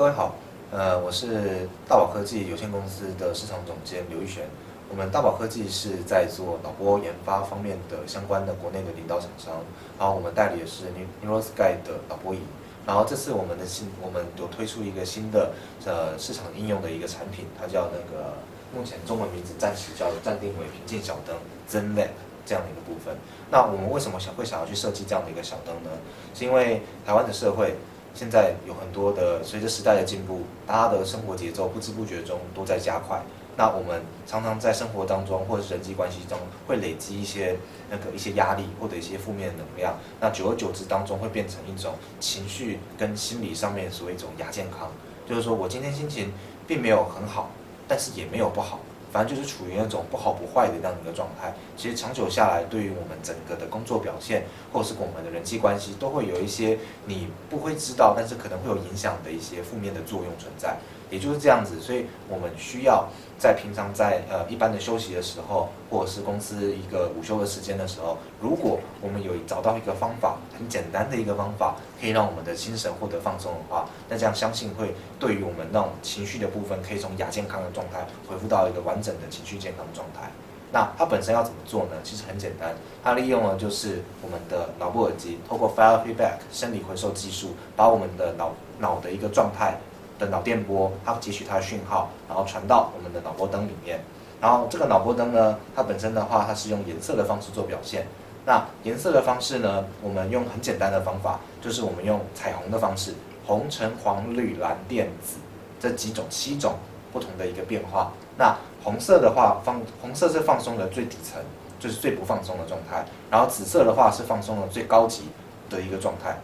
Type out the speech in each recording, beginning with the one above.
各位好，呃，我是大宝科技有限公司的市场总监刘玉璇。我们大宝科技是在做脑波研发方面的相关的国内的领导厂商，然后我们代理的是 Neurosky 的脑波仪。然后这次我们的新，我们有推出一个新的呃市场应用的一个产品，它叫那个目前中文名字暂时叫暂定为平静小灯 Zen Lamp 这样的一个部分。那我们为什么想会想要去设计这样的一个小灯呢？是因为台湾的社会。现在有很多的，随着时代的进步，大家的生活节奏不知不觉中都在加快。那我们常常在生活当中或者人际关系中，会累积一些那个一些压力或者一些负面能量。那久而久之当中，会变成一种情绪跟心理上面所谓一种亚健康。就是说我今天心情并没有很好，但是也没有不好。反正就是处于那种不好不坏的这样的一个状态，其实长久下来，对于我们整个的工作表现，或者是我们的人际关系，都会有一些你不会知道，但是可能会有影响的一些负面的作用存在。也就是这样子，所以我们需要在平常在呃一般的休息的时候，或者是公司一个午休的时间的时候，如果我们有找到一个方法，很简单的一个方法，可以让我们的精神获得放松的话，那这样相信会对于我们那种情绪的部分，可以从亚健康的状态恢复到一个完整的情绪健康状态。那它本身要怎么做呢？其实很简单，它利用了就是我们的脑部耳机，透过 Fire Feedback 生理回收技术，把我们的脑脑的一个状态。的脑电波，它截取它的讯号，然后传到我们的脑波灯里面。然后这个脑波灯呢，它本身的话，它是用颜色的方式做表现。那颜色的方式呢，我们用很简单的方法，就是我们用彩虹的方式，红、橙、黄、绿、蓝、靛、紫这几种七种不同的一个变化。那红色的话，放红色是放松的最底层，就是最不放松的状态。然后紫色的话是放松的最高级的一个状态。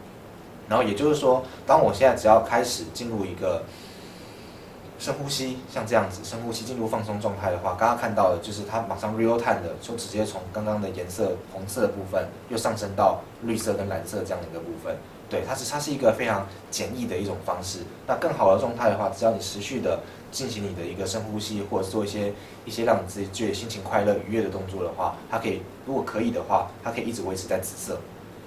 然后也就是说，当我现在只要开始进入一个深呼吸，像这样子深呼吸进入放松状态的话，刚刚看到的就是它马上 real time 的就直接从刚刚的颜色红色的部分又上升到绿色跟蓝色这样的一个部分。对，它是它是一个非常简易的一种方式。那更好的状态的话，只要你持续的进行你的一个深呼吸，或者做一些一些让你自己觉得心情快乐愉悦的动作的话，它可以如果可以的话，它可以一直维持在紫色。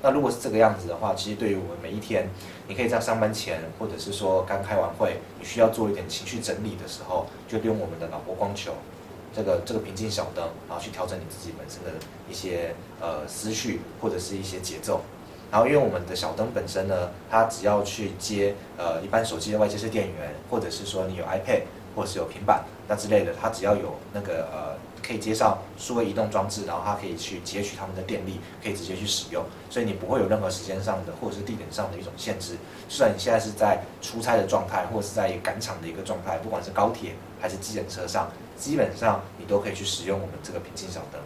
那如果是这个样子的话，其实对于我们每一天，你可以在上班前，或者是说刚开完会，你需要做一点情绪整理的时候，就利用我们的脑波光球，这个这个平静小灯，然后去调整你自己本身的一些呃思绪或者是一些节奏。然后因为我们的小灯本身呢，它只要去接呃一般手机的外接式电源，或者是说你有 iPad 或是有平板那之类的，它只要有那个呃。可以接上数位移动装置，然后它可以去截取他们的电力，可以直接去使用，所以你不会有任何时间上的或者是地点上的一种限制。虽然你现在是在出差的状态，或者是在赶场的一个状态，不管是高铁还是机程车上，基本上你都可以去使用我们这个平静小灯。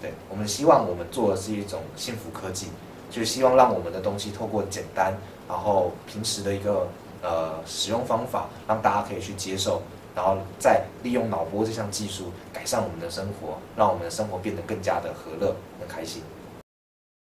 对我们希望我们做的是一种幸福科技，就是希望让我们的东西透过简单，然后平时的一个呃使用方法，让大家可以去接受。然后再利用脑波这项技术改善我们的生活，让我们的生活变得更加的和乐、更开心。